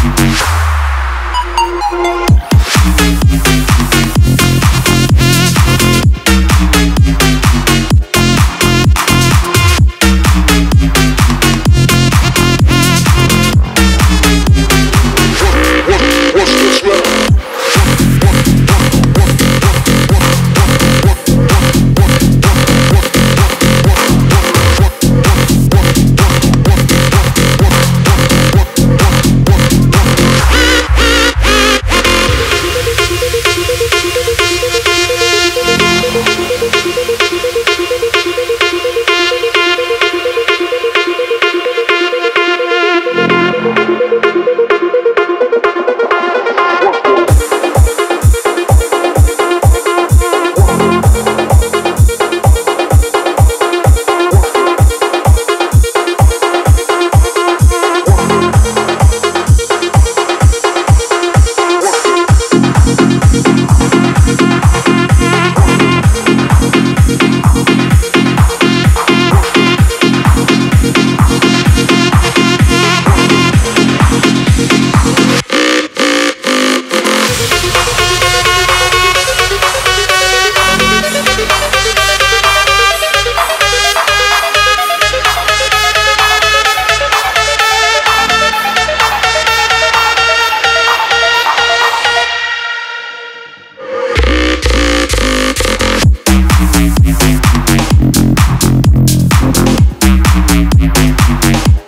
Thank Thank